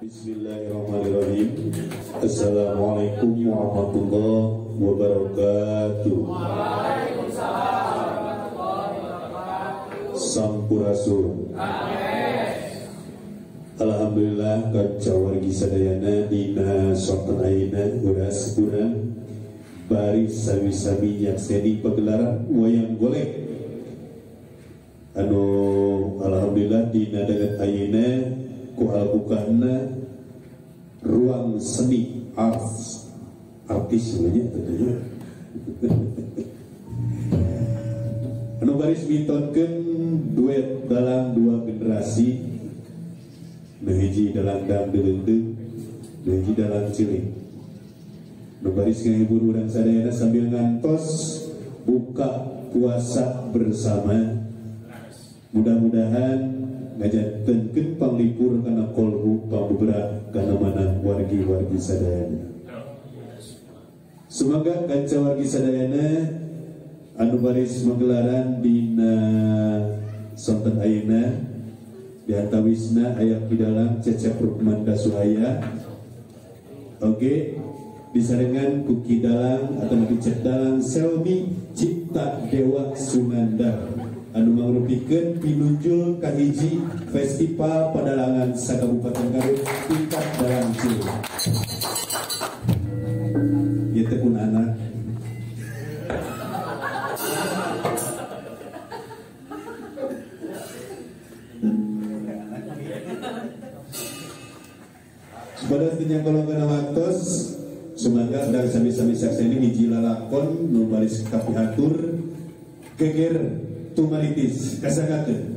Bismillahirrahmanirrahim. Assalamualaikum warahmatullahi wabarakatuh. Sampurasun Alhamdulillah kaca wargi sadayana dina sonton aina uras kurang baris sawi-sawi nyakseni pagelaran wayang golek. Anu alhamdulillah dina dengan aina albukanna ruang seni arts. Artis tentunya anu baris mitonkeun duet dalam dua generasi. Nu dalam nu hiji dalam cilik. Nu baris ngahibur urang sadayana sambil ngantos buka puasa bersama. Mudah-mudahan ngajatkeun panglipur kana kolbu pamubra kana mana wargi-wargi sadayana. Semoga kanca wargi sadayana anu baris menggelaran dina sonten ayeuna di antawisna aya pidalang cecep rukman dasuhaya. Oke disarengan kuki dalang atau dicek dalang Selmi Cipta Dewa Sumandar anu mangrupikeun pinunjul kahiji festival padalangan sakabupaten Garut tingkat dalam Cilu. Ieu teh anak Pada tinyang golongan waktos Semoga sedang sami-sami saksa ini hiji lalakon nu baris kapihatur geger tumaritis kasagakeun tumaritis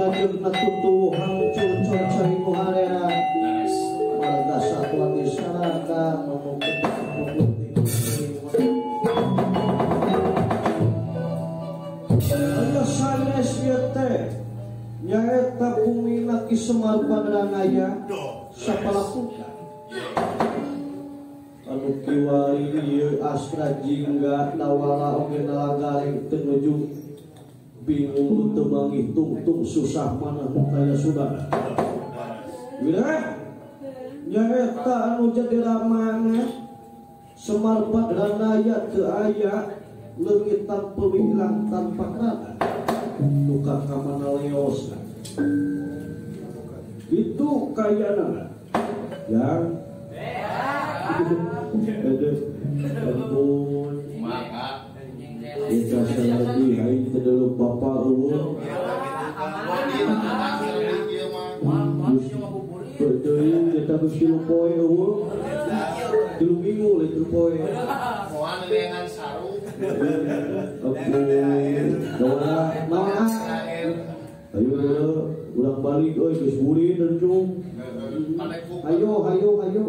daunan rajut na tutuhan Cucur cari muharera Marga satwa disaraka Memukit Anda sanes yete Nyaeta bumi naki semar padranaya Sapalapuka Anu kiwari ieu astra jingga nawala oge nalagaring tenuju bingung teu manghitung-tung susah mana kaya sudah. Wira nyaeta anu jadi ramana. Semar padranaya teu aya. Leungit tanpa wilang tanpa kerata Tuka kamana leos Itu kayana yang ada ampun kita lagi hari kita dulu bapak minggu lah ampun dawana nama ayo ulang balik oi geus ayo ayo ayo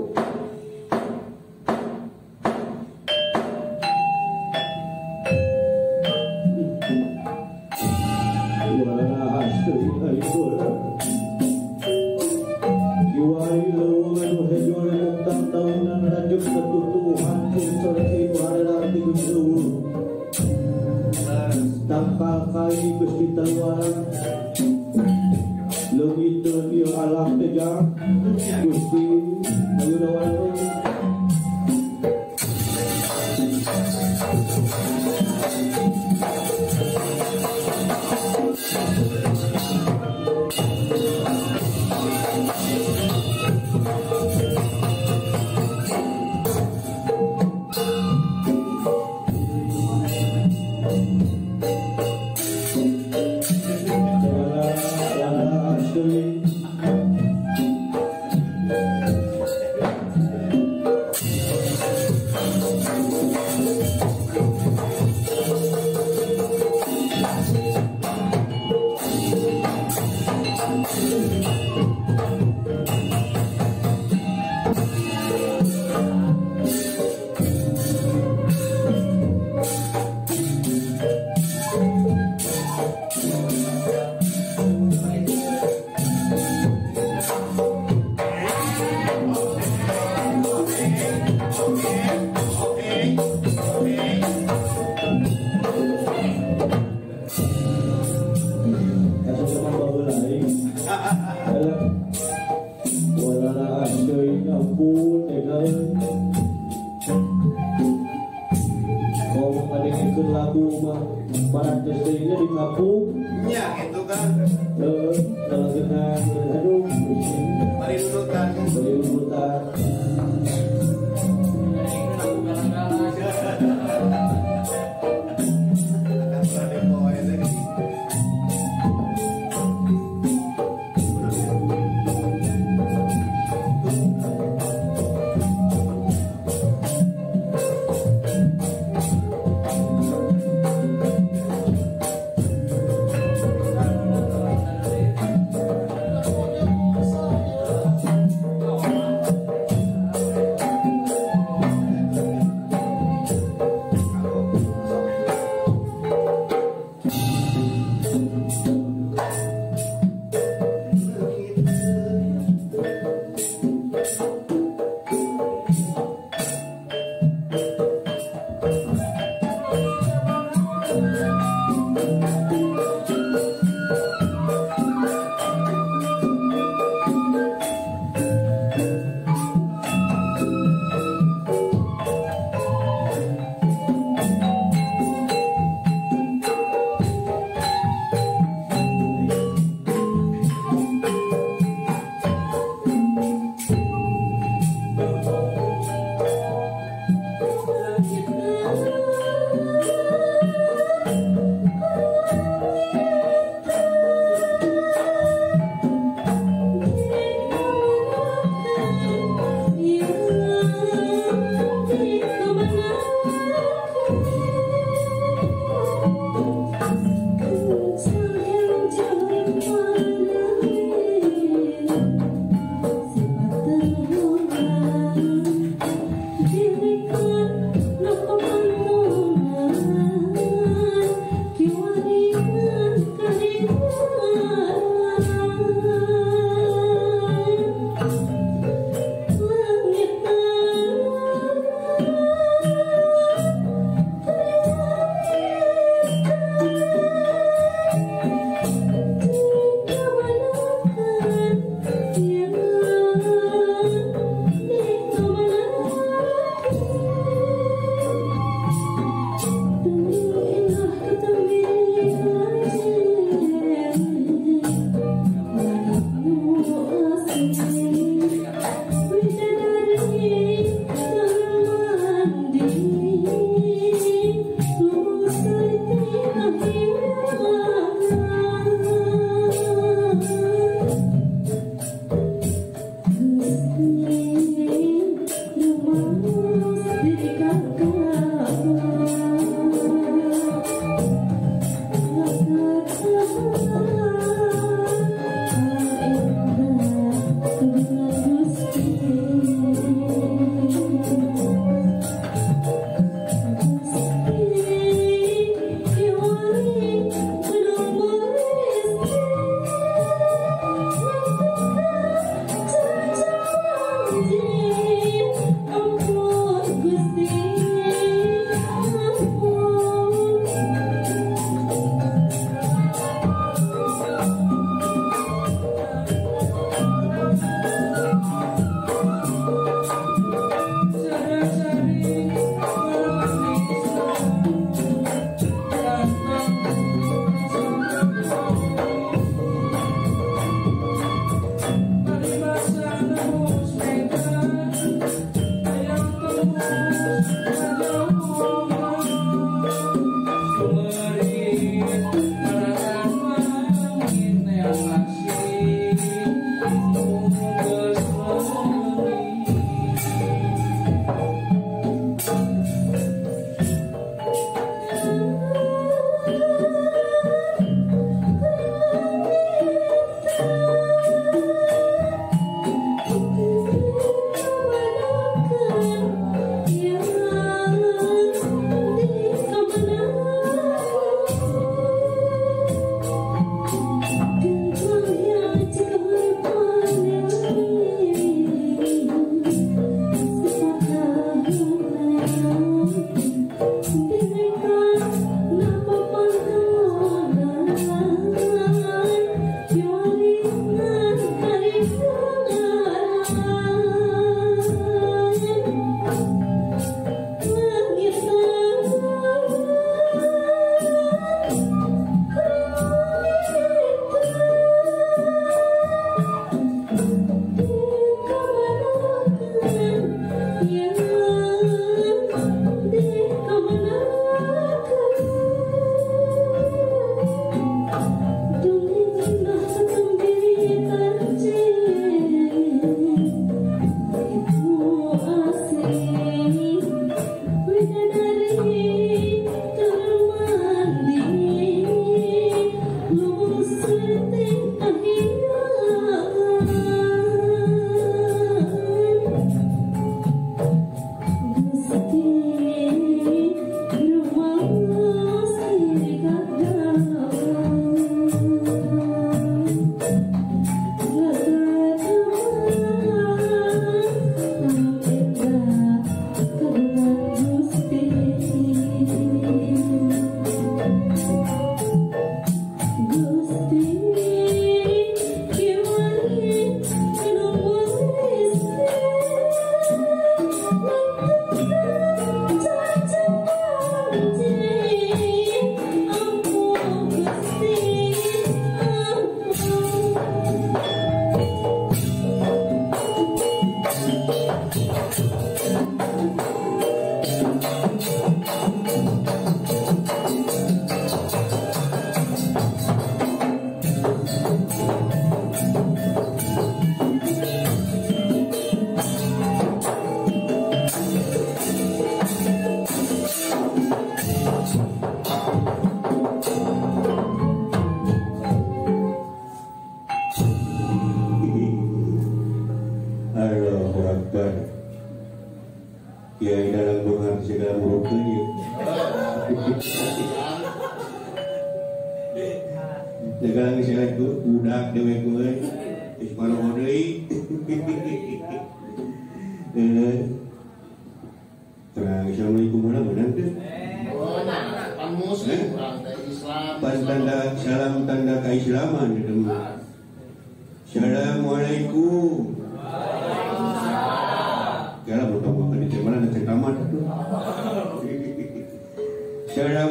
kali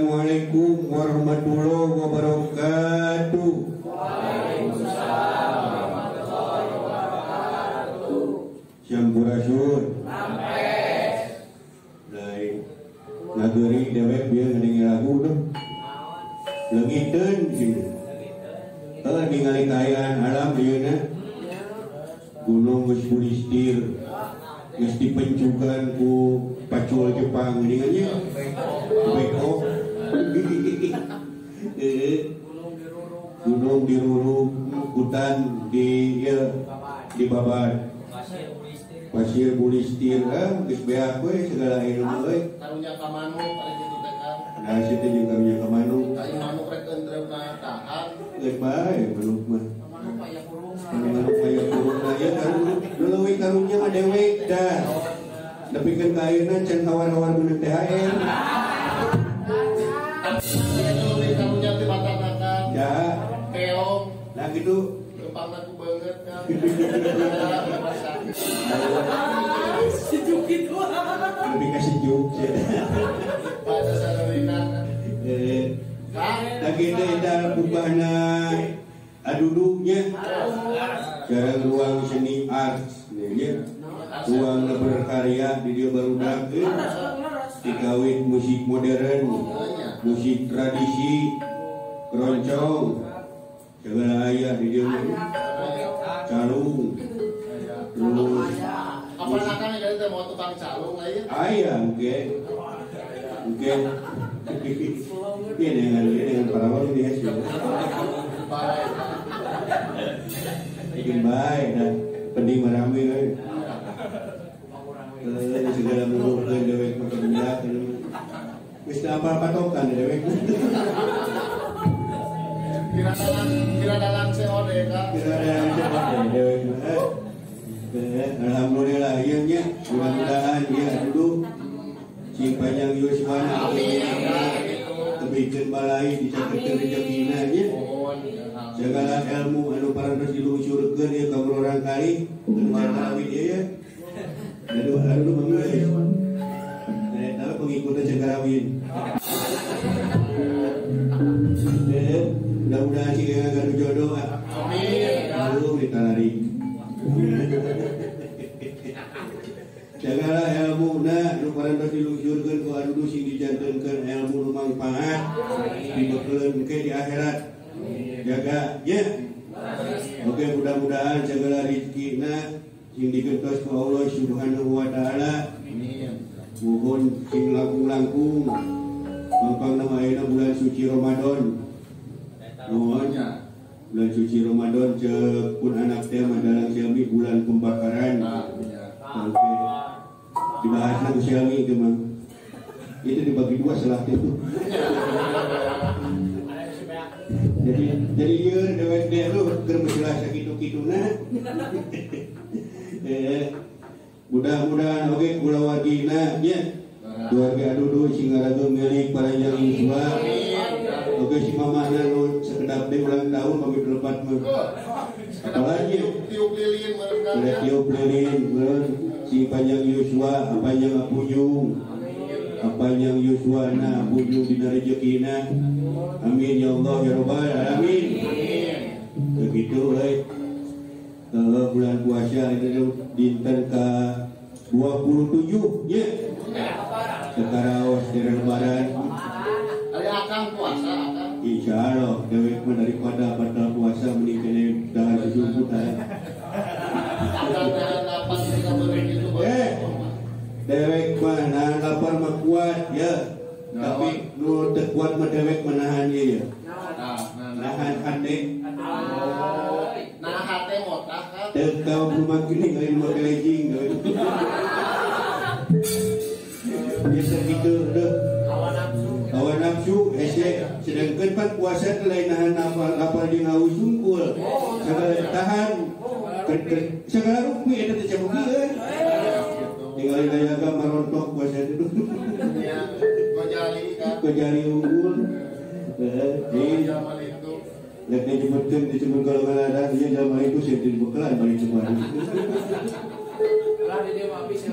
Assalamualaikum warahmatullahi wabarakatuh. Sampurasun. Lain. Nagari dewek dia ngedengi lagu. Eh ningali kayaan alam dia na. Gunung geus bulistir. Geus dipencukan ku pacul Jepang dengannya. Beko. Eh, Gunung diruruk, hutan di ya, di babat. Pasir bulistir kan, geus beak segala ilmu we. Karunya ka manuk kali gitu teh kan. Nah, situ juga punya kemanu. Kali manuk rek entreu na tahan. Geus bae manuk mah. Manuk aya kurung. Manuk kaya kurung na ya karung leuwih karungnya mah dewek dah. Tapi kan kaina can hawar-hawar beuneu THR. Gitu. Gampang aku banget kan. Lebih ke sejuk. ya. Pada sararina. Eh, lagi itu edar bubahna aduduknya. Cara ruang seni arts, ya. Ruang berkarya di dia baru eh. Dikawin musik modern, musik tradisi, keroncong, segala ayah di dia calung, terus Kapan akan ya teh mau tukang calung lain? ayah mungkin, mungkin ini dengan ini dengan para wali dia sih, bikin baik dan penting merame kan. Segala mengumpulkan dewek makan benda, Wis apa patokan dewek. Alhamdulillah, iya. Mudah-mudahan ya dulu si panjang Yuswana kebikin balai dicatatkan rezekina nya. Segala ilmu anu parantos diluncurkeun ya ka orang kali tarawih dia ya. Aduh, aduh mengeus. Tapi pengikutnya cekarawin. Mudah-mudahan si Geng agak jodoh. Amin. Aduh, ditarik. Jagalah ilmu na nu parantos diluncurkeun ku anu sing dijantenkeun ilmu nu mangpaat dibekeleun ke di akhirat. Jaga ya. Oke, mudah-mudahan segala rezeki na sing digentos ku Allah Subhanahu wa taala. Mohon sing langkung-langkung Mampang nama bulan suci Ramadan. Mohon bulan suci Ramadan pun anak teh madalang siami bulan pembakaran. Oke. Dibahas nang siami itu mah. Itu dibagi dua salah itu. Jadi jadi ieu dewek dia lu keur masalah sakitu-kituna. Eh mudah-mudahan oke kula wadina nya keluarga adudu sing ngarageun milik para yang iswa. Oke si mamana nu sekedap deui ulang tahun pami lepat mah. Apalagi Tiup lilin mereka. Tiup lilin, bener. si panjang Yuswa, panjang Apujung, panjang Yuswa, nah Apujung di rezekina. Amin ya Allah ya Rabbal Alamin. Begitu, eh. Eh, bulan puasa itu dinten ke 27 ya. Sekarang dari lebaran. Ada akang puasa. Insya Allah, dewek daripada batal puasa menikmati dengan belas itu. Eh, dewek mah nahan lapar mah kuat ya. Tapi nu teu kuat mah dewek menahan ya. Nah, nah, nah. Nahan hati. Nah, hati motah kan. Teu kau rumah kini ngalin Mobile Legends. Biasa gitu deh. Sedangkan pan puasa lain nahan apa dia ngau sungkul segala tahan. Ke- segala rukmi itu tercabut kan tinggal gaya gambar rontok puasa itu Ya, Ngojali kan. ke jari unggul. Eh, Di di. Lihat dia jemputkan, disebut kalau mana ada dia zaman itu saya tidak bekalan balik semua.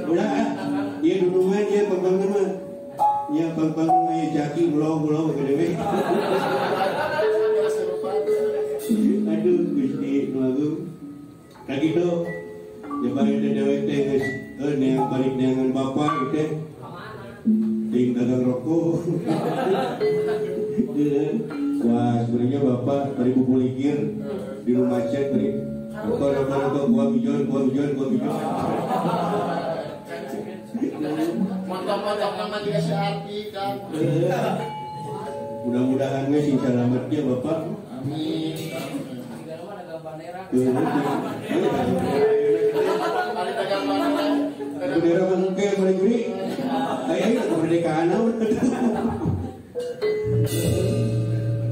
Udah, dia dudungan dia bang nama. Ya bang bang ya jaki mulau mulau ke dewe. Aduh, gusti lagu. Kaki itu, ya balik dia dewe teh. Eh, nih balik dengan bapak itu. Ting dagang rokok. Iya. Wah, sebenarnya bapak dari pupulikir di rumah cek dari Bapak bapak bapak gua bijon, gua bijon, gua bijon. Mantap-mantap nama dia si Arti kan. Iya. Mudah-mudahan gue sih selamatnya bapak. Amin. Dagang mana? Bendera mana ke boleh beri? Ayo kemerdekaan aja.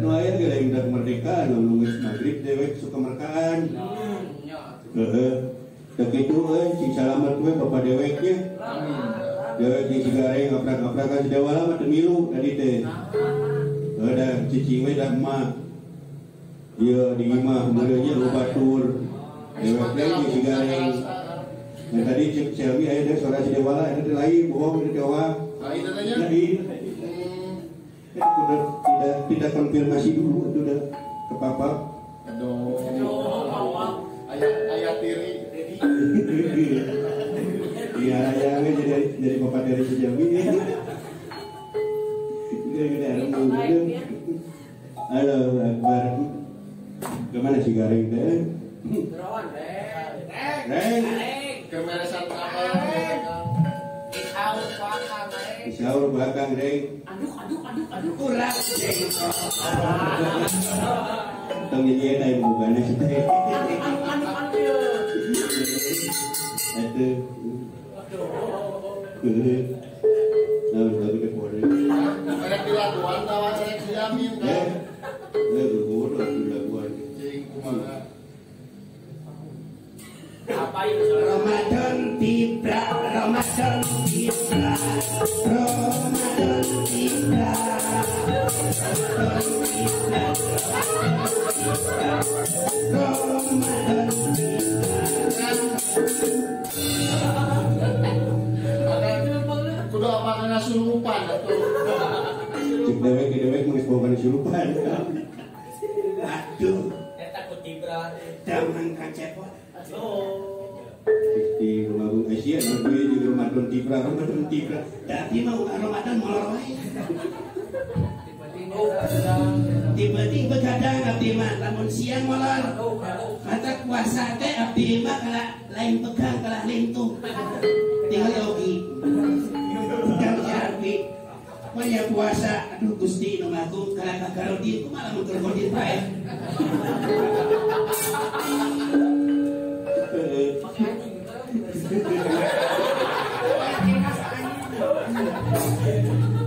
Nu aya ge lain dak kemerdekaan, nu geus maghrib dewek suka merkaan. Heeh. Tak itu euy sing salamet we bapak deweknya. Dewek di Cigareng ngaprak-ngaprakan si dewa lama teu milu tadi teh. Ada cici we dak mah. Ieu di imah meuleunya lu batur. Dewek teh di Cigareng. Nah tadi cek Selvi aya deh suara si dewa lah, itu lain bohong itu dewa. Lain. Udah tidak tidak konfirmasi dulu itu udah ke papa. Aduh. Ayah ayah tiri. Iya, ayahnya jadi jadi bapak dari. Gede-gede ada muda. Halo, Akbar. Ke mana si Garing teh? Reng, Kemeresan apa? di sahur belakang Reng. Tong jadi ada yang bukannya sih teh. Itu. Nah, baru ke pori. Mereka Eh, kan. eh, sudah buat. Jadi kumaha. Ramadan tiba, Ramadan tiba, Ramadan sulupan atuh. Cek dewek ke dewek mengisbawakan surupan. Aduh, damang kacepot. Di rumah Bung Asia, nanti di rumah Don Tibra, rumah Don Tibra. Tapi mau Ramadan molor wae. Tiba-tiba kadang abdi mah lamun siang molor. Kata puasa teh abdi mah kalah lain pegang kalah lintung. Tinggal yogi. Pegang si Pokoknya puasa, aduh gusti nu ngagung kalah kagarodi ku malah mun kerkodit bae.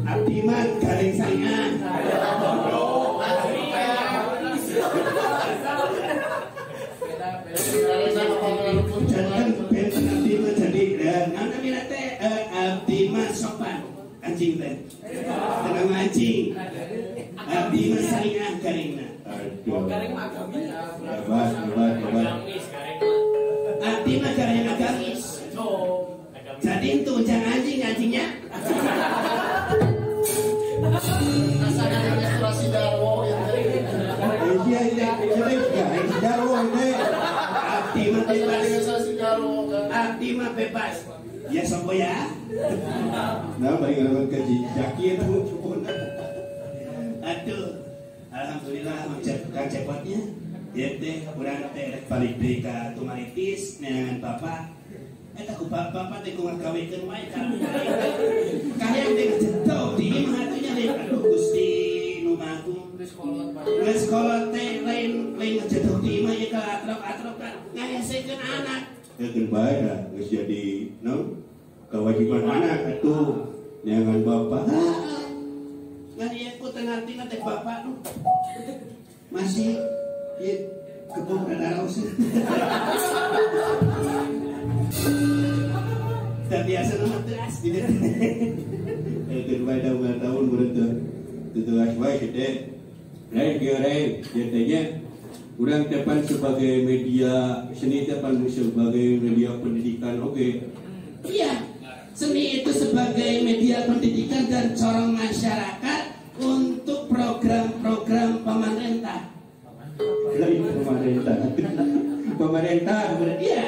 Abdi mah garing anjing. Abdi mah saingan garingna. Aduh. Hebat, hebat, hebat. Abdi mah agamis. Jadi itu jangan anjing anjingnya. Darwo yang tadi. Asia ini, ini guys, jauh ini. Abdi mah bebas. Ilustrasi Darwo kan. Abdi mah bebas. Ya sopo ya. Nah, balik ngelakuin ke Jaki itu, Aduh, alhamdulillah kang cepatnya. Ya teh kurang teh balik deui ka Tumaritis neangan bapak. Eta ku bapak teh kumaha kawikeun wae ka. Kahayang teh cetok di imah atunya deh. Aduh Gusti nu magung. Geus sekolah teh lain lain ngecetok di imah ya ka atrok-atrok kan ngayasekeun anak. Kan baik lah, geus jadi, no? Kewajiban anak itu, jangan bapak. Ngan ieu ku tengah tina teh bapak lu. Masih ya kebun rada raus. Dan biasa nama teras gitu. Eh, kedua dah ulang tahun. Tentu aswai kita. Lain ke lain. Jadinya, orang depan sebagai media seni depan sebagai media pendidikan. Okey. Iya, seni itu sebagai media pendidikan dan corong masyarakat untuk program-program pemerintah. Lain pemerintah. pemerintah. Iya,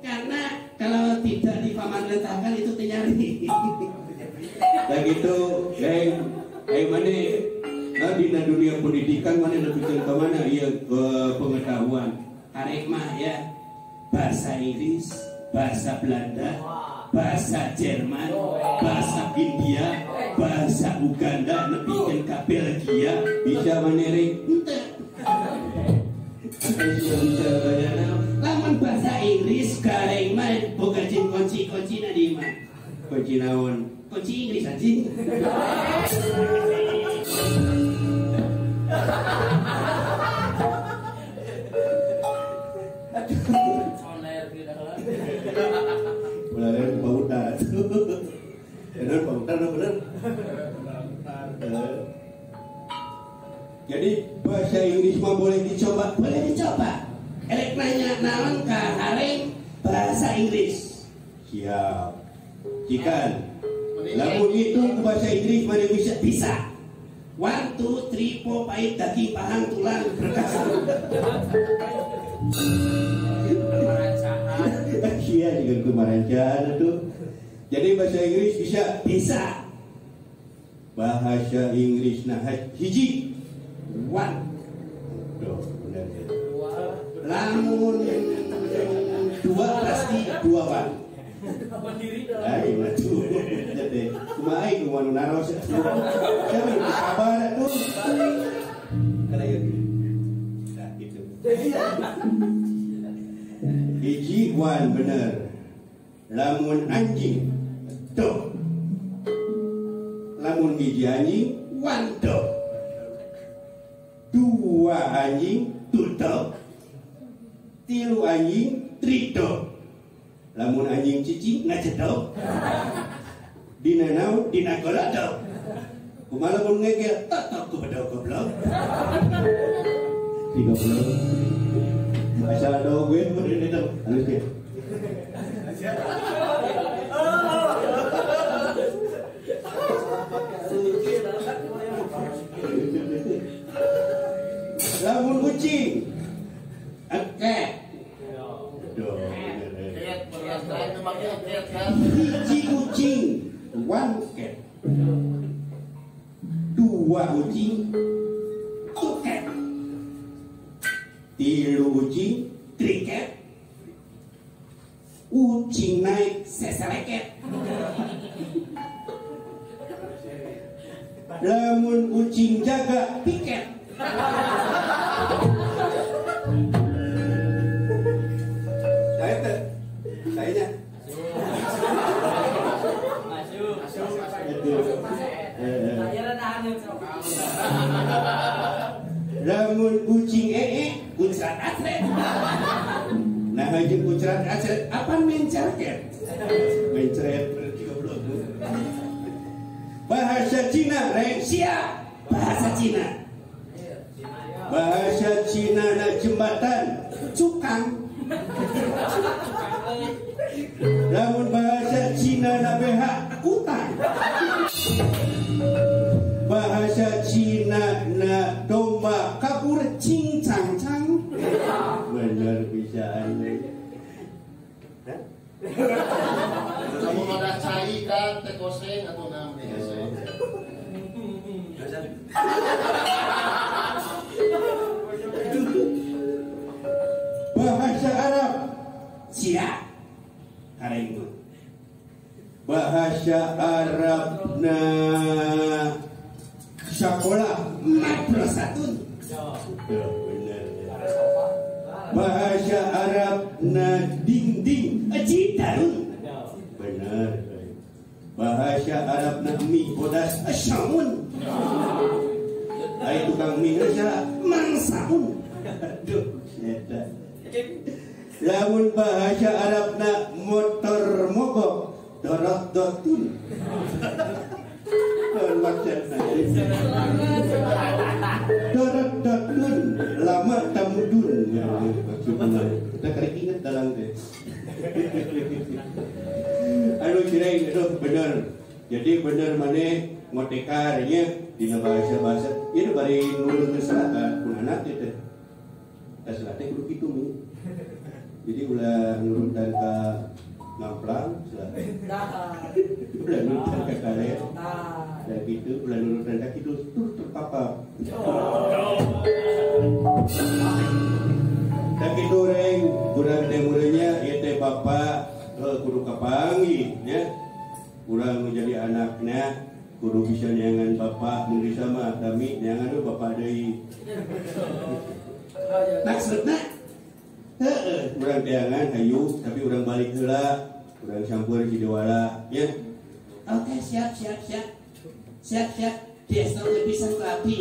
karena kalau tidak dipemerintahkan itu terjadi. Dan gitu, lain, lain mana? Nah, di dunia pendidikan mana lebih ke mana? Ia ke pengetahuan. Tarik mah ya, bahasa Inggris, bahasa Belanda, bahasa Jerman, bahasa India, bahasa Uganda, nepikan ke Belgia, Bisa mana ring? Ente. Bisa bisa banyak nama. Lamun bahasa Inggris gareng mah boga jin kunci kunci na di mah. Kunci naon? Kunci Inggris anjing. Benar pautan benar. Jadi bahasa Inggris mah boleh dicoba. Boleh dicoba. Elek nanya naon ka hareng bahasa Inggris. Siap. Cikan. Lamun itu ke bahasa Inggris mana bisa? Bisa. One, two, three, four, pahit, daging, pahang, tulang, berkas. Iya juga kemarin tuh. Jadi bahasa Inggris bisa Bisa. bahasa Inggris nah hiji. One. Tuh, benar ya. Lamun dua pasti dua one. Ay, matu. Jadi, kumain kung ano naros. Siapa yang sabar tuh? Kada yun. Nah, gitu. Hiji wan bener. Lamun anjing. Tuh. Lamun hiji anjing. One dog. Dua anjing. Two dog. Tilu anjing. Three dog. Lamun anjing cicing. Ngecedok. Dina naon. Dina golodok. Kumala mun ngegel. Ku bedok goblok. Tiga puluh. Asal ada gue, bener itu. Halus ya. Dua kucing. Oke. Tilu kucing. Kriket. Kucing naik. Seseleket. Lamun kucing jaga. Piket. Nah aja kucrat aset Apa mencerket? mencret Bahasa Cina, reng Siap. Bahasa Cina. Bahasa Cina na jembatan, Cukang. lamun bahasa Cina na BH, Utang. bahasa Cina na Kamu ada cai kan, teh koseng atau namanya. Bahasa Arab, Siap. Hari itu. bahasa Arab na sekolah. Madrasatun. Ya, bener. Bahasa Arab na dinding. Jidarun. Benar. Bahasa Arab na mi bodas Syamun. Ai tukang mie salah mangsaun. Aduh, eta. Lamun bahasa Arabna motor mogok dorot dotun. Dorot dotun lama tamudun. Kita karek ingat dalam teh. Anu kirain itu bener. Jadi bener mana ngotekarnya di bahasa bahasa ini bari nurun ke selatan pun anak itu. Ke selatan kudu gitu mi. Jadi ulah nurunkan ke ngamplang selatan. Ulah nurunkan ke kalian. Dan gitu ulah nurunkan ke itu tur terpapar. Dan gitu reng kurang ieu teh bapak eh, kudu kapangi ya. Kurang menjadi anaknya kudu bisa nyangan bapak mun bisa mah kami nyangan bapak deui. Maksudna heeh urang teangan hayu tapi urang balik heula urang campur di dewala ya. Oke, siap, siap, siap. Siap, siap. Biasa teh pisan ku abdi.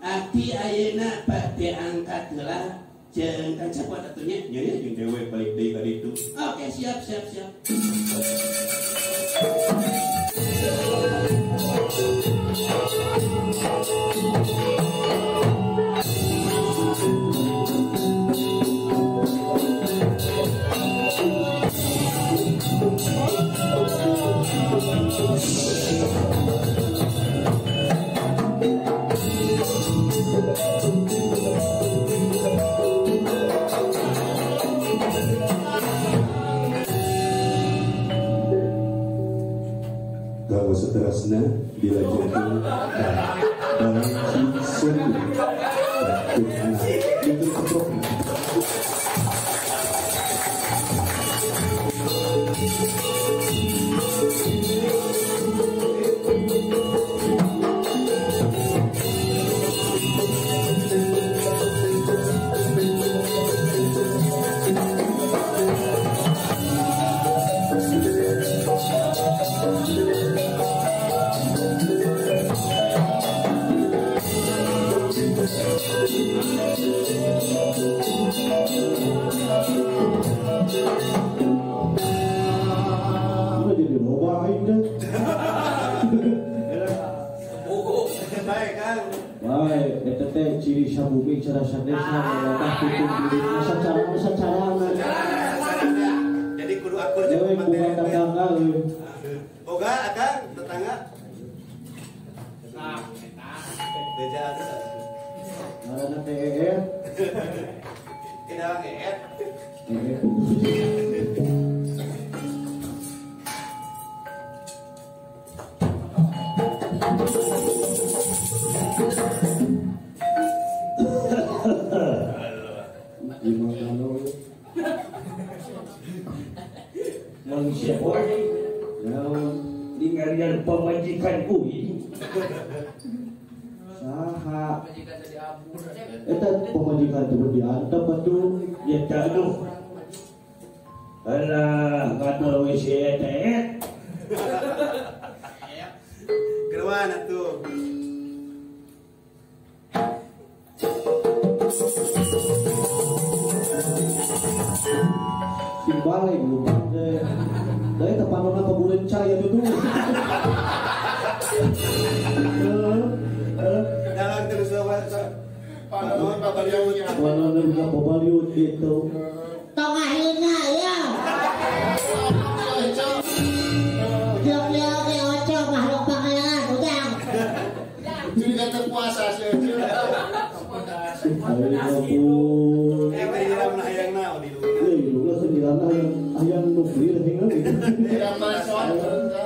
Abdi ayeuna bade angkat heula jeung Kang Cepot atunya. Nya ya jeung dewe balik deui ka ditu. Oke, siap, siap, siap. Kalau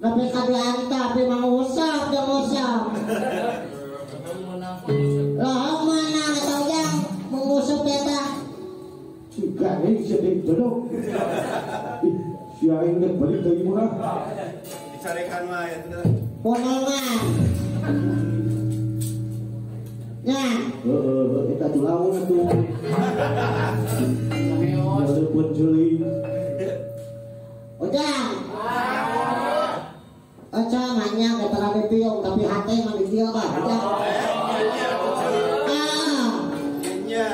Tapi kadang tapi mengusap dan usap. Lah mana atau yang mengusap beta? Enggak, ini sedih Si Aing dek balik dari mana? Dicarikan mah ya tuh. Ponongan. Nah, Heeh, kita tuh lawan tuh. Ada pun jeli. Ujang. Oca manya keterangan piung tapi hati mah di dia bah. Ujang. Ah, Nya.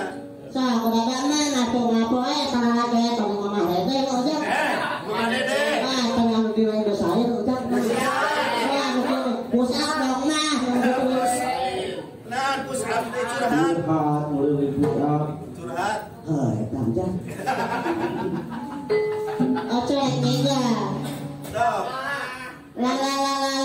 sa kuda danan atuh ngapo aya kana lagi mama hede ujang. Mama Dede. Ah, tong yang di lain dosa ieu ujang. Ah, mungkin pusat dong nah. Nah, kus abdi curhat. Curhat, mulai ah. Curhat. Heh, eta ujang. Oca ini enggak. la la la la.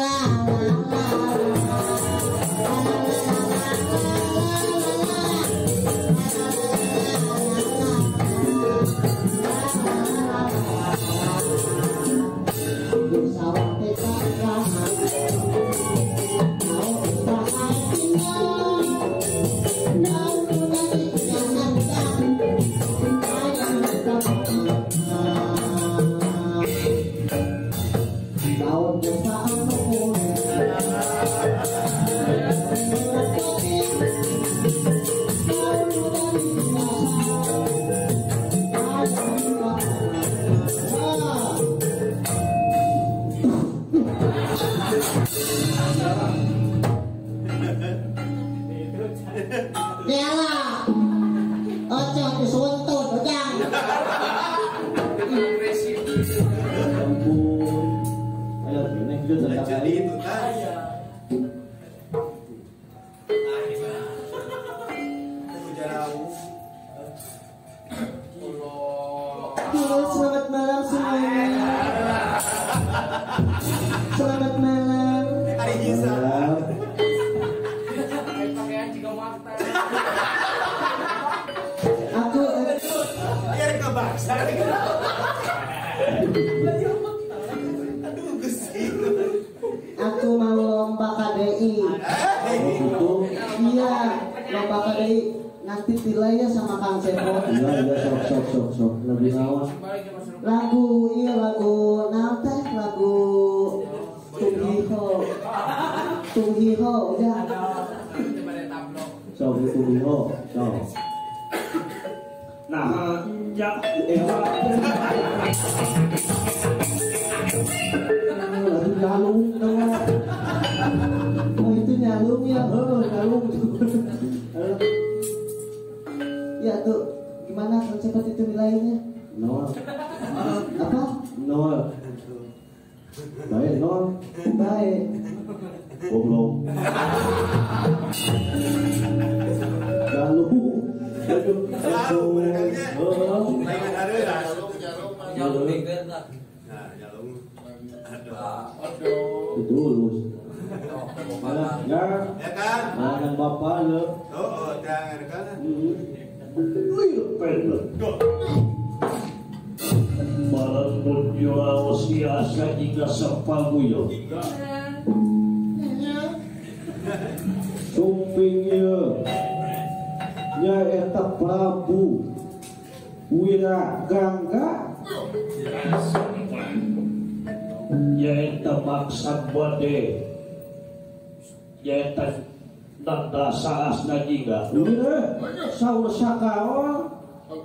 Nanda saas najiga. Wira Saur sakawa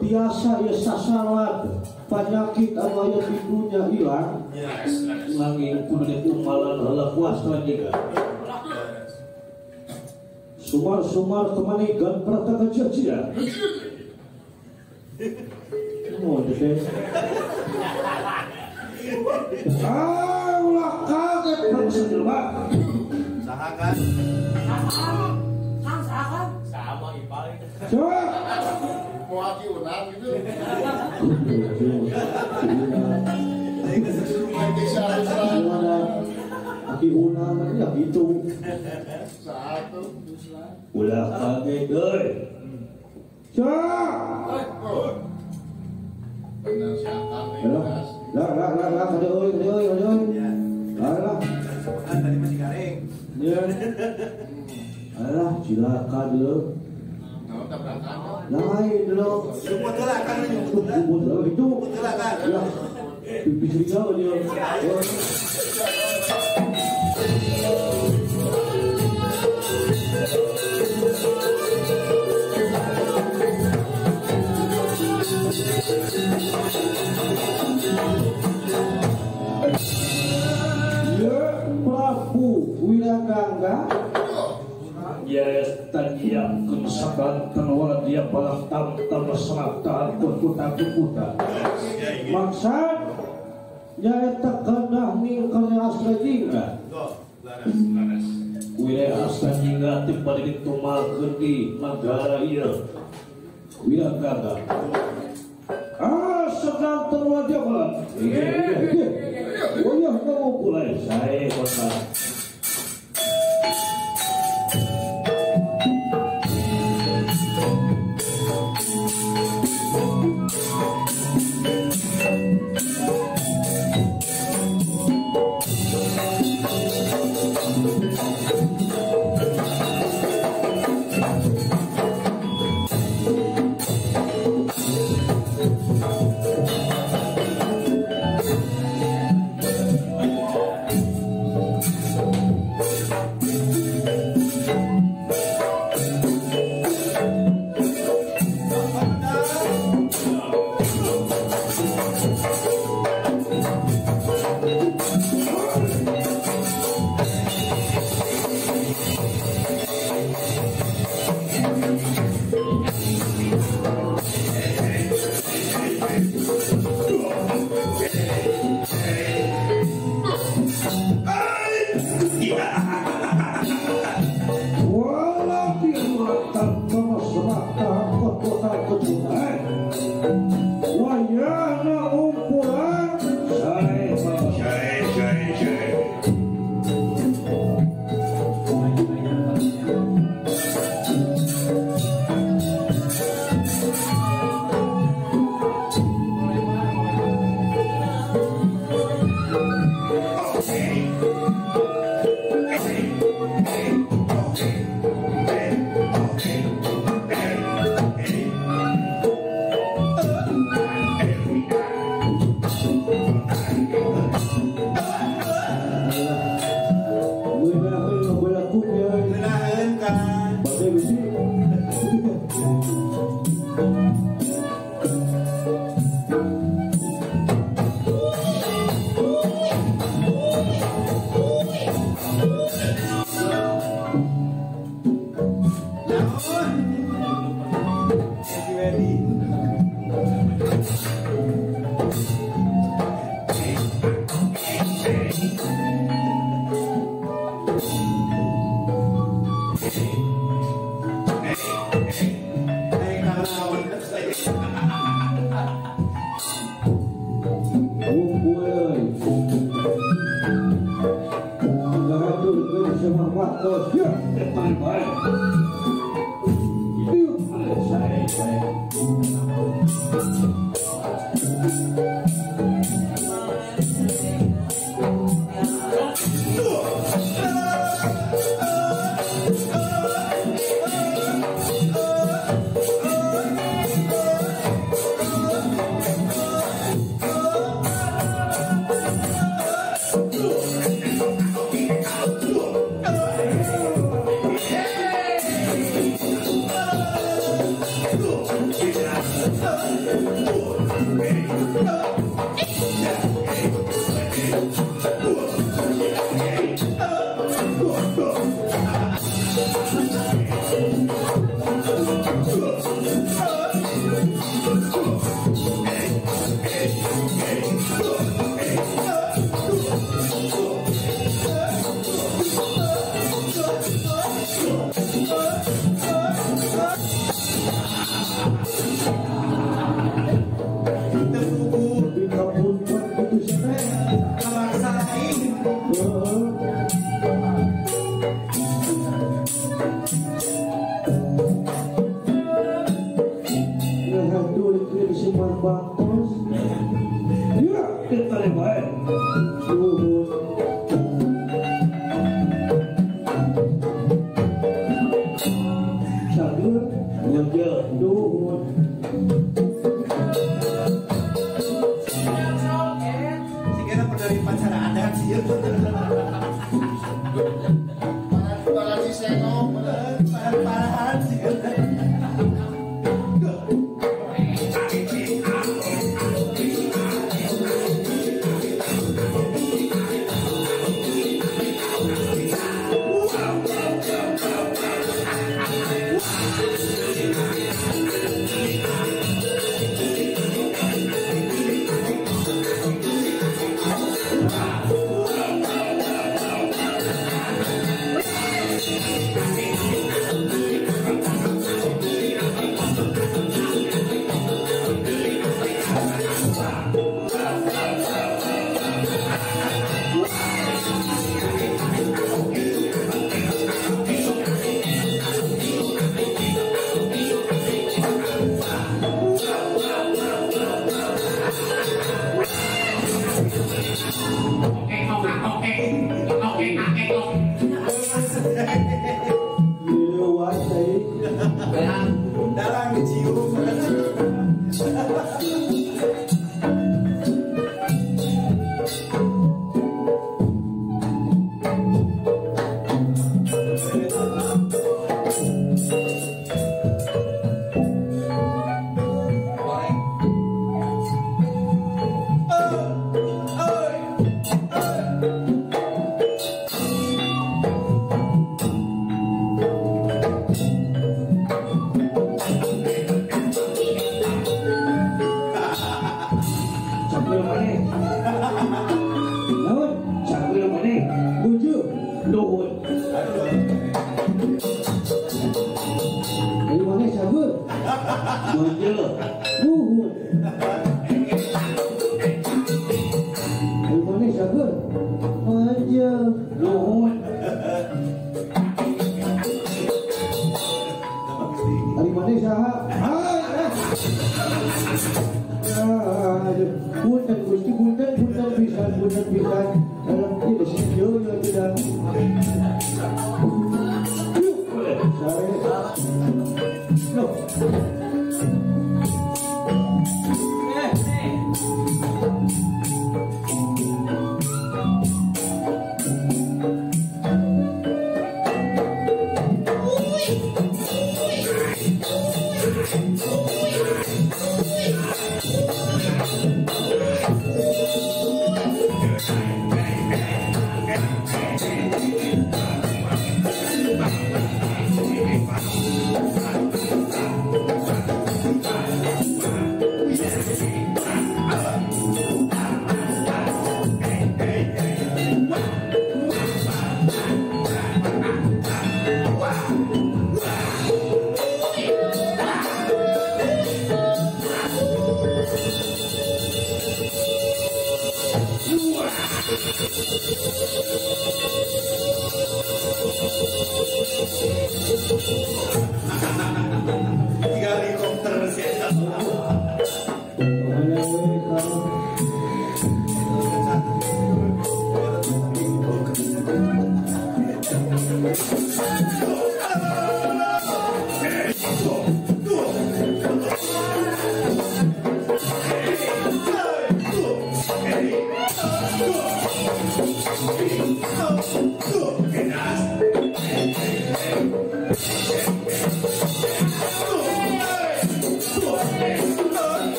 Biasa ya sasalat Penyakit aya di dunia hilang Nanging kudu umalan heula puas najiga. Sumar-sumar kemanikan Prata kejadian Oh, deh. Ah, ulah kaget Bangsa jelma Saha kan? Coba Mau aki unang gitu. Aki unang ya gitu. Satu. Ulah kaget. Oh. Siapa nih? Lah, lah, lah, lah, kada euy, kada euy, kada euy. Ya. Alah. tadi masih garing Ya. Alah, silakan dulu. Lain dulu. Jemput lah kan itu. Jemput lah kan. Pipis dia. Prabu Wiragangga. Ya, tadi yang kesabaran tenwara dia balang tam tam semata kuta kuta. Maksud kendah ningkar asra jingga. Wilayah asal jingga tiba di tumalkeun di negara. Wilayah gagal. Ah, sedang terwajah bulan. Iya, iya, iya. Oh iya, kamu mulai. Saya ke semua waktu. Ya, kita baik. Suhun.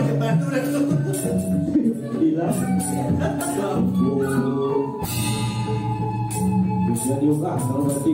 Di batu gila. Bisa berarti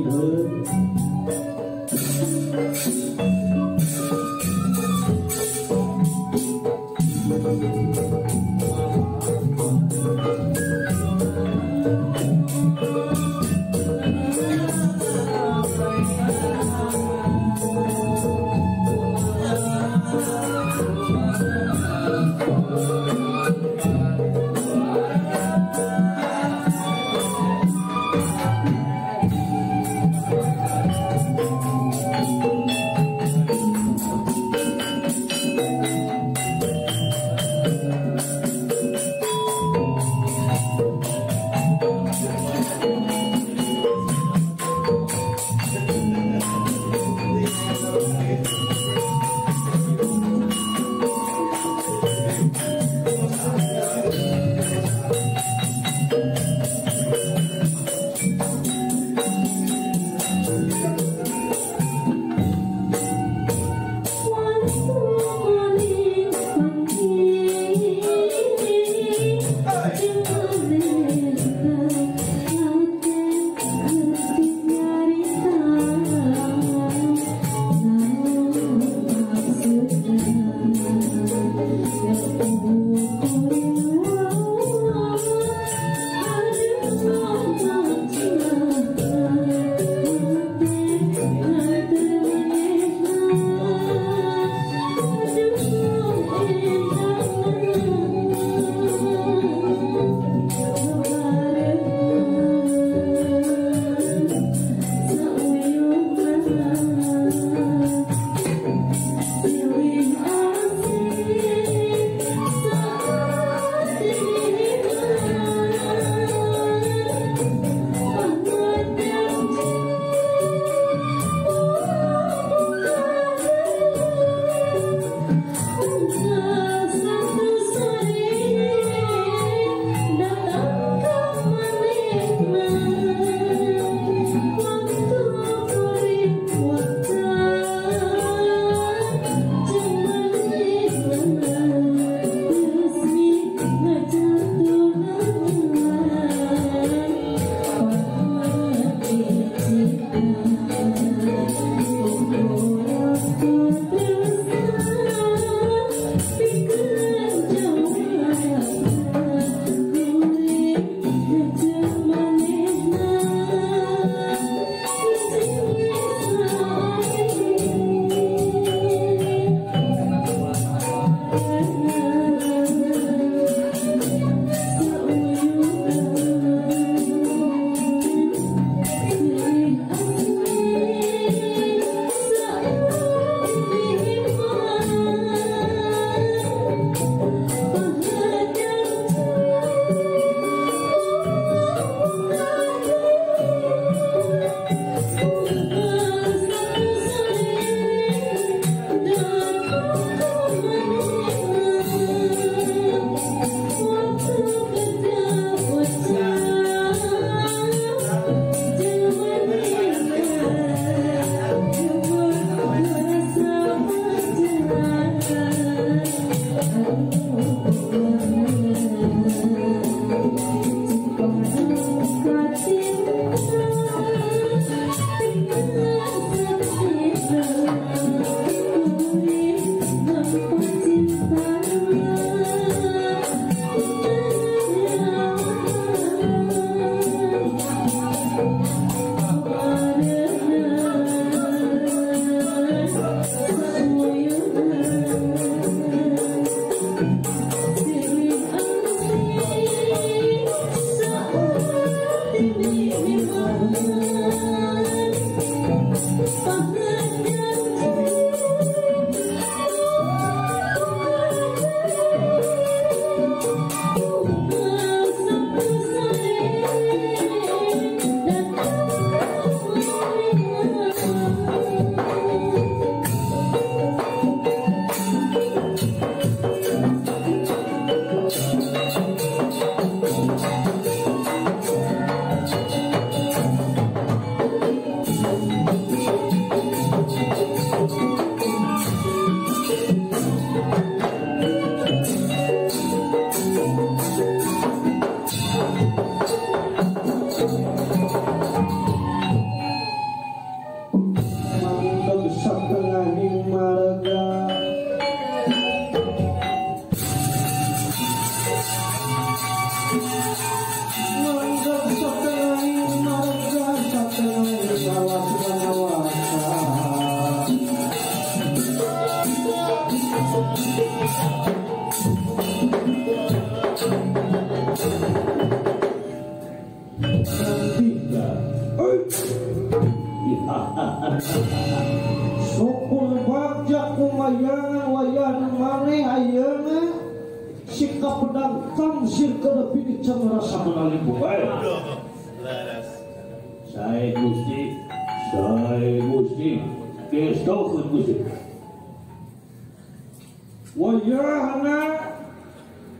Wayahna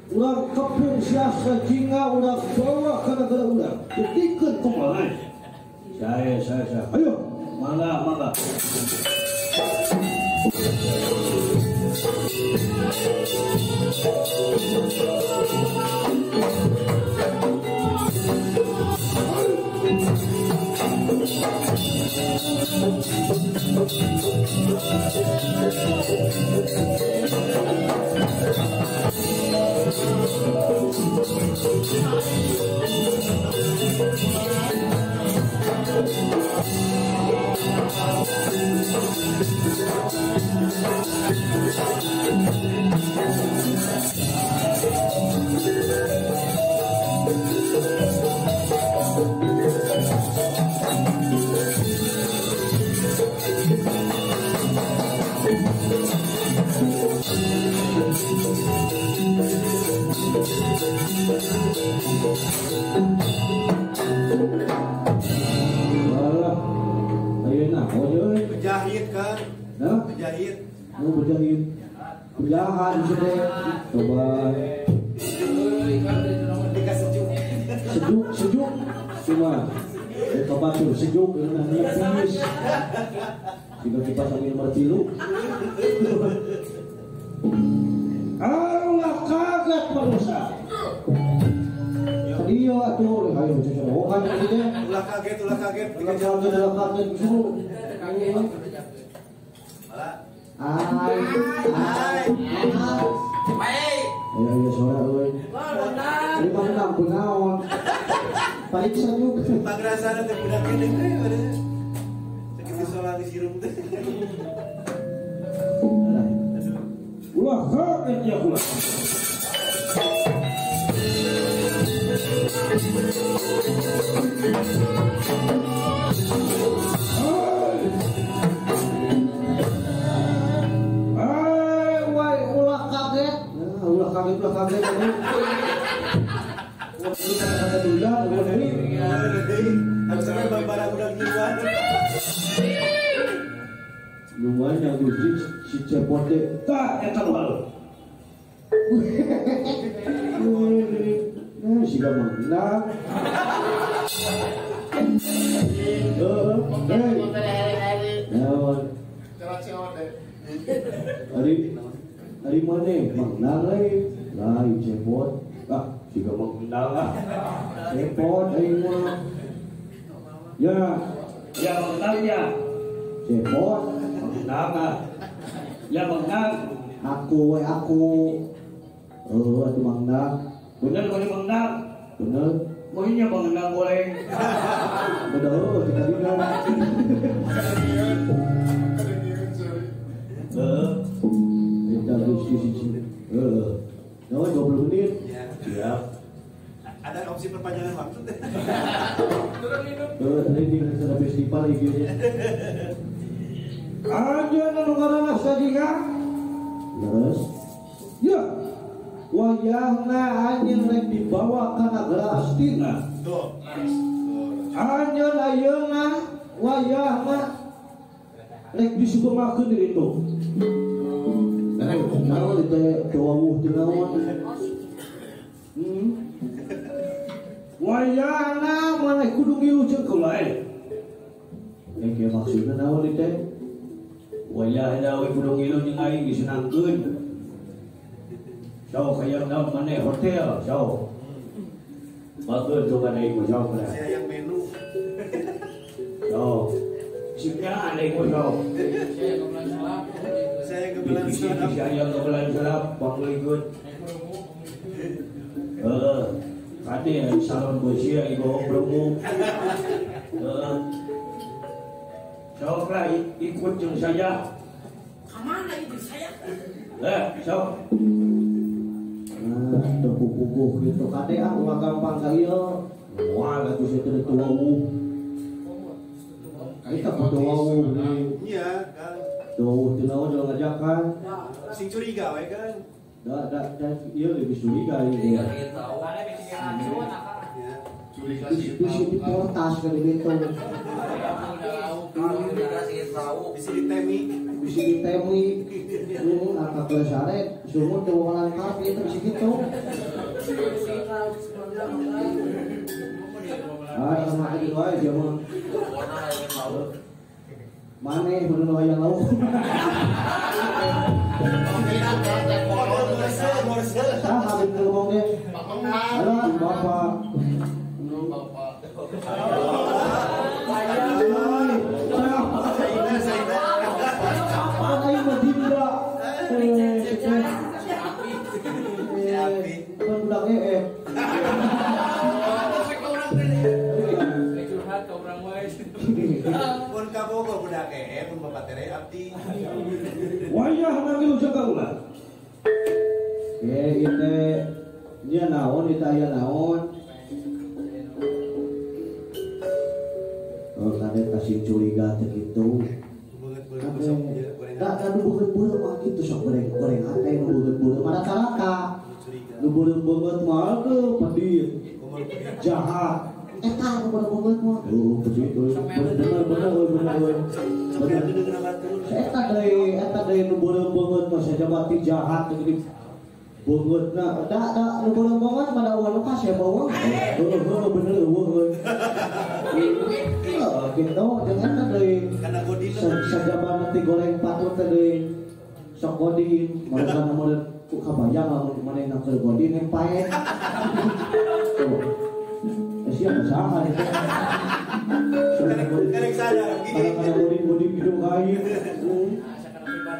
ulang kepung siasa jinga ulang bawa ke negara ulang ketika kumahan saya saya saya. Ayo. Mangga mangga Alah, ちっちゃい。Coba. Sejuk. sejuk. Cuma Eka batur sejuk. Nah, niat tulis Tiba kipas angin martilu Allah kaget manusia Iya tuh, ayo cucu Oh kan Ulah kaget, ulah kaget. Ulah kaget, ulah kaget ay, Hai. Ayo, ayo, suara oi. Ini mah menang penawan. Paling sejuk. Pagrasan nanti budak ini teh. Sakit di sirum teh. Ulah kaget ya ulah. Ah. Cepot, ayo mah. Ya, Ya menang ya, cepot. menang ah. Ya menang, Aku, we aku. Oh, itu menang. bener boleh menang. Bener. Maunya menang boleh. Bener, oh, tinggal tinggal. Eh, Kita diskusi sini. Eh, no, 20 menit. Ya. Ada opsi perpanjangan waktu tadi tinggal sana festival lagi. Aja nanu karana sadinga. Terus, ya. Wayahna anjeun rek dibawa ka nagara Astina. Tuh. Anjeun ayeuna wayahna rek disugemakeun di ditu. Naon itu kewawuh teu naon? Hmm. Wayahna maneh kudu ngilu jeung kulae. Yang kayak maksudnya naon itu teh? wayah ada we kudu ngilu jeung aing disenangkeun. Jauh kayak naon mana hotel, jauh. Bagus tuh kan aing mah jauh kan. Saya yang menu. Jauh. Sipnya ada yang jauh. Saya yang kebelan ayam kebelan serap, panglikut. Eh, kati yang salon besia ibu bermu. Eh, sok lah i- ikut jeung saya. Ke mana itu saya? Eh, sok. Nah, terpupuh gitu kade ah ulah gampang kali ya. Wah, lagu tua uh. Kita ni. Iya kan. Tuh, tinaw daw ngajakan. Sing curiga wae kan. Da da da iya lebih curiga ini. Ya. Curiga Di sih. portas. Bisa ditemi. Ditemi. Itu bisa gitu. Ah, sama aja. Mana yang menurut yang lauk? Panggilan ka teh kolon Saya habis ngomong deh. Halo, bapak. Bapak. Ini dia naon, itu aya naon. Oh, tadi kasih curiga gitu. Nah, kan bulet-bulet mah gitu sok goreng goreng ate nu bulet-bulet mana talaka. Curiga. Nu bulet-bulet mah ke pedih, jahat. Eta mah. Oh. Eta eta mah sajabat ti jahat. Bungut na, da da nu bulet-bulet pada uang lukas ya bawa. Oh, oh, bener eueuh euy. Oh, gitu dengan deui. Karena godin sajaban nanti goreng patut tadi sok godin mereka nomor ku kabayang lamun mana yang keur godin yang pae tuh Eh, siapa usaha itu Karek sadar kana godin godin gitu kain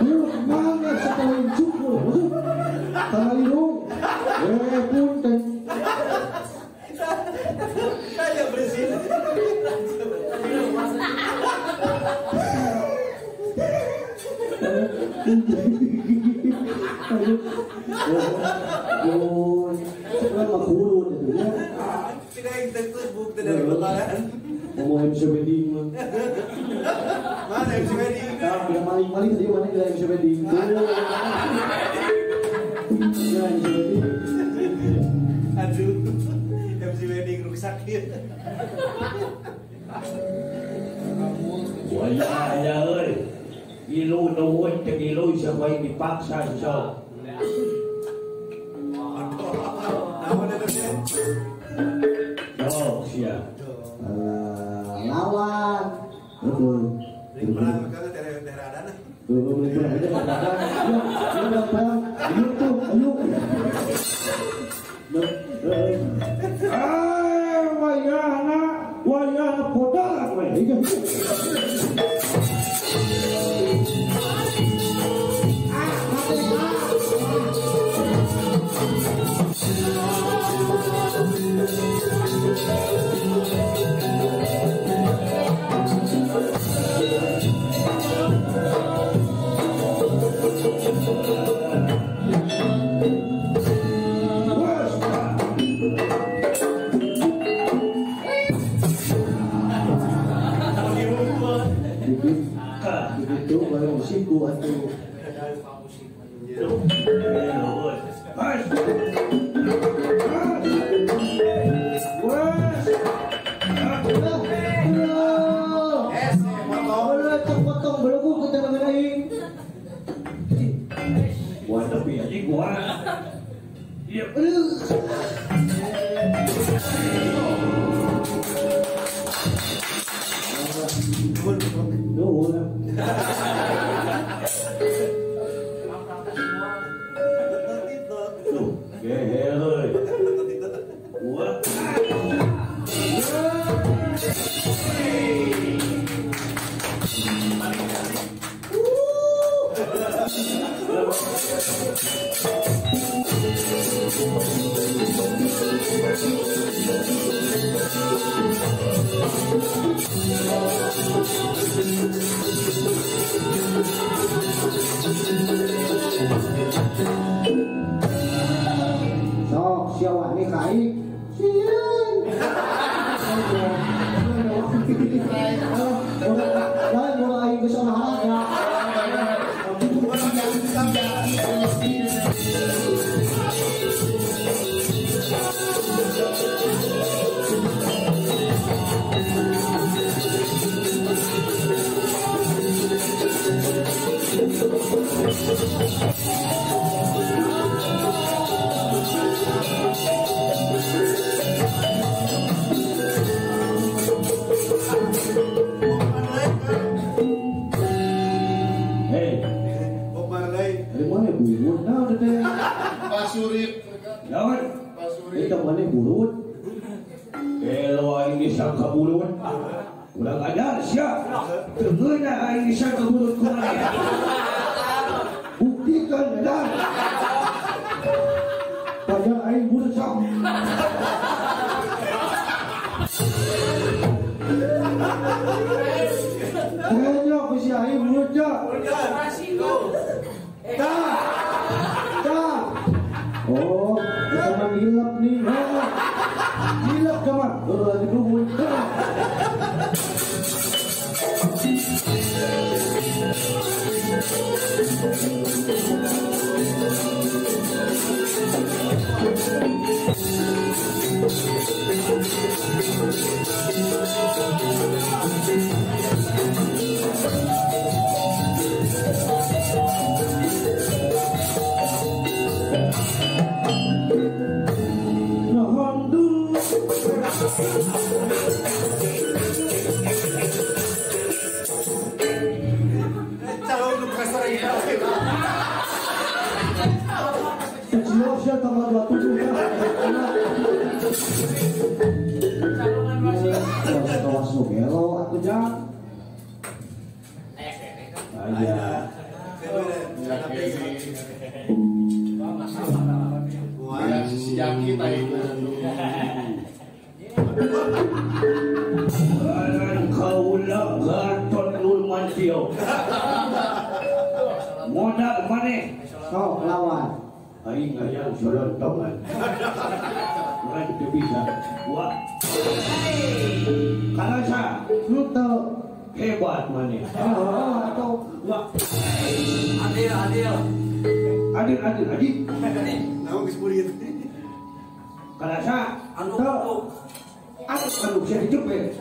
Lu mana setahun cukur? Tanah hidung. Eh, punten. Kayak bersih. Yo, sekarang mah kurun itu ya. Tidak bukti dari lebaran. Ngomong MC wedding mah. Mana MC Maling-maling tadi mana wedding. Ya, MC wedding. Aduh. MC Wedding rusak ya. Wayah ya euy. Ilu nuwun ke ilu siapa yang dipaksa so. Nama dia teh? Oh, siap. Alah, lawan. Betul. Ini ada nah. Tuh, beli perang aja katakan. Ya, ya udah perang. Ayo tuh, ayo. Nah, eh, Ah, wayah na, wayah na podar we. iya, iya. Dikit, Jesus. Nu teu. hebat maneh. Oh, atuh. Wah. Adil, adil. Adil adil adil. Nama kesepulian. Kalasa Anu, anu. aku anu bisa dijepit.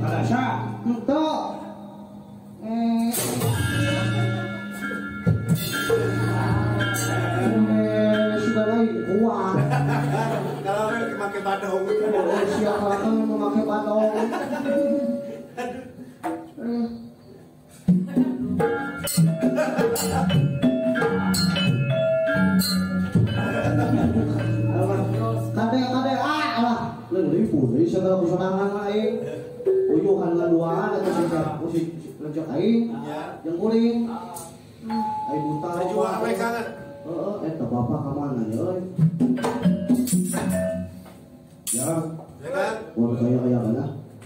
Kalasa Nu teu. Pakai badong. Oh, siapa kan memakai badong? Eh. Kade kade ah alah leuwih pun segala kesenangan lain. Uyuhan ngaduaan atau sejak musik lejak aing yang kuring. Aing buta. Heeh, eta bapak ka mana ya? Ya, Ya kan? buat kaya kaya kana.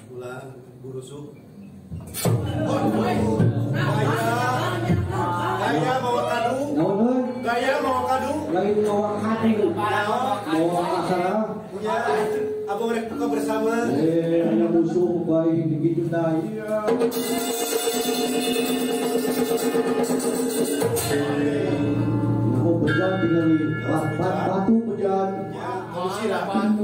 Pulang burusu. Nah, Gaya bawa? Gaya bawa kading. Bawa kasara. Punya abang rek buka bersama. Eh, musuh baik begitu dah. Iya. Berjalan bat, batu berjalan. Dah batu.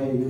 way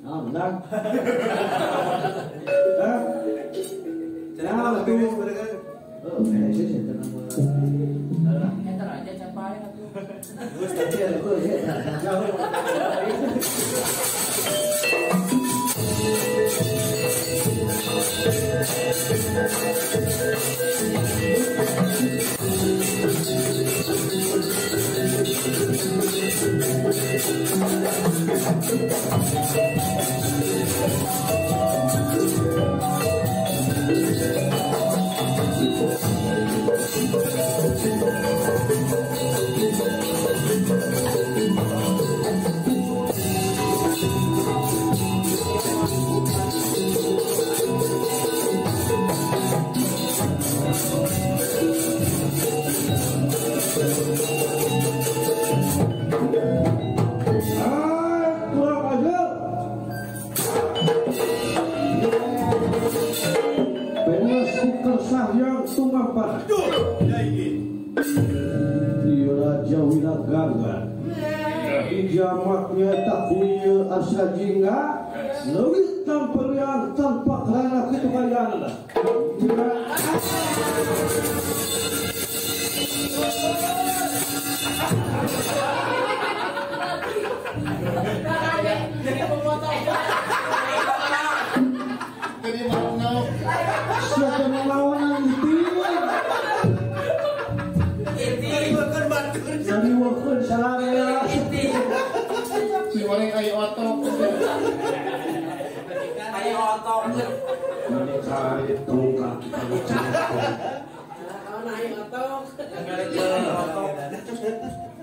Nah, Eh? Naon benar? Hah? Tapi tuh? sebenarnya Oh, tenang. Alah. entar aja capai atuh. Terus tadi gue ya, jauh.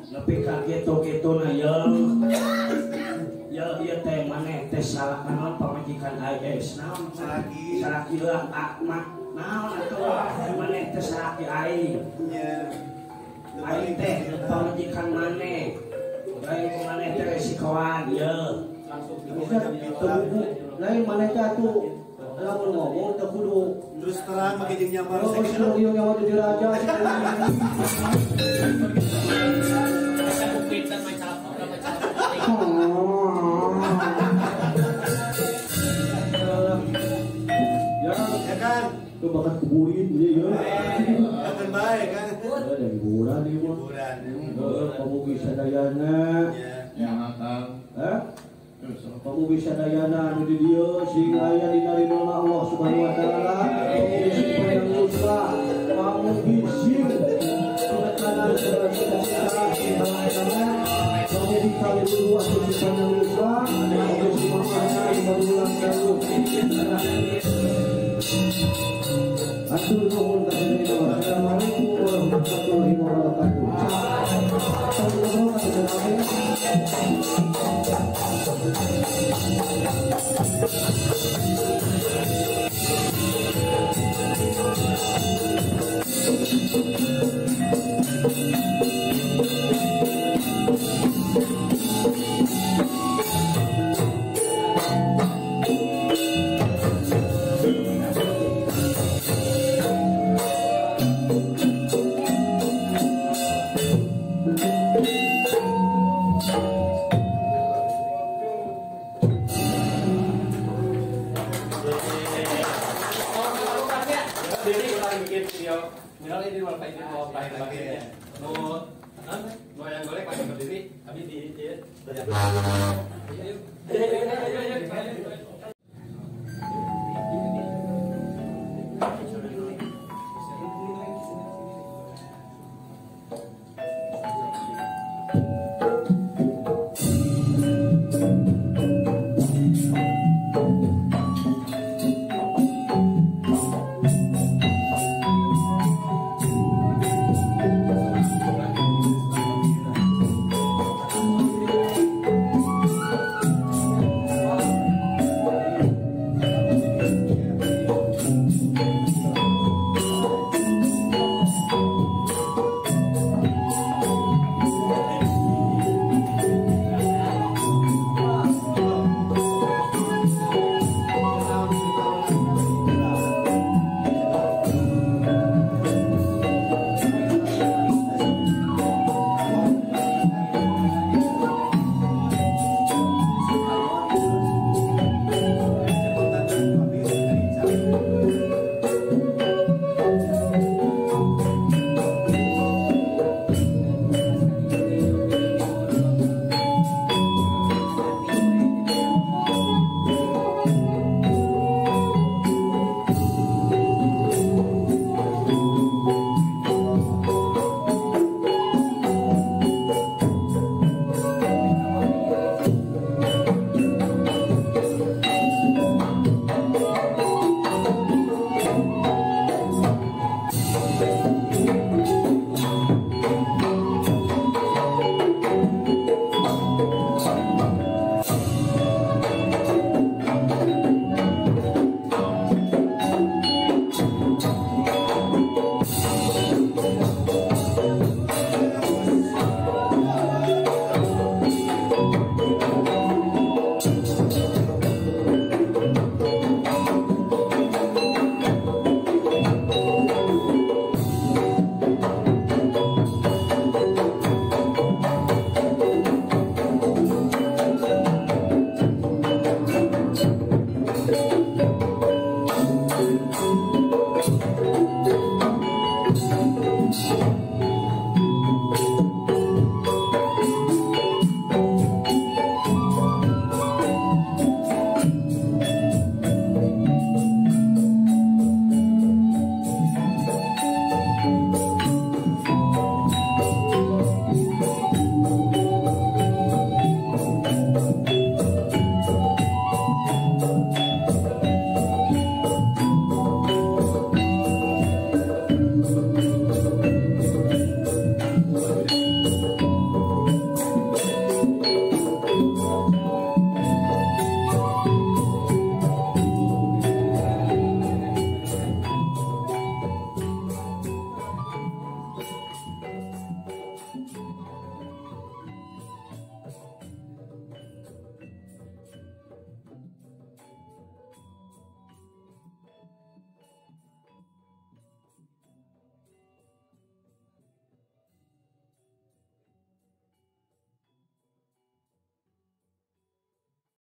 Lebih kaget gitu na ya. Ya iya teh maneh teh salah naon pamajikan AIS naon Salaki. salaki lah akmak naon atuh maneh teh salaki aing Ya. aing teh pamajikan maneh aing ku maneh teh resikoan ya Langsung tebubu. Lain mereka tuh Terus terang pakai jeung nyamar Oh, seksi. sudah dia yang jadi raja sih. Pintar main calap, main calap. Ya, Ya kan? bakat kuburin dia ya. Akan baik kan? Ada hiburan nih mah. Hiburan. Pemugi sadayana. Ya. Yang matang. Eh? Anu di dia sing aya di Allah Subhanahu wa taala. Panjang lusa, si mamanya yang berulang.